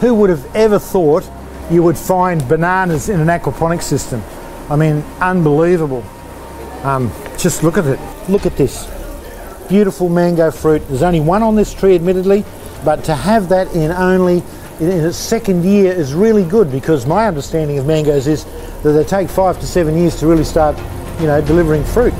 who would have ever thought you would find bananas in an aquaponic system? I mean, unbelievable. Um, just look at it. Look at this. Beautiful mango fruit. There's only one on this tree, admittedly, but to have that in only in its second year is really good because my understanding of mangoes is that they take five to seven years to really start, you know, delivering fruit.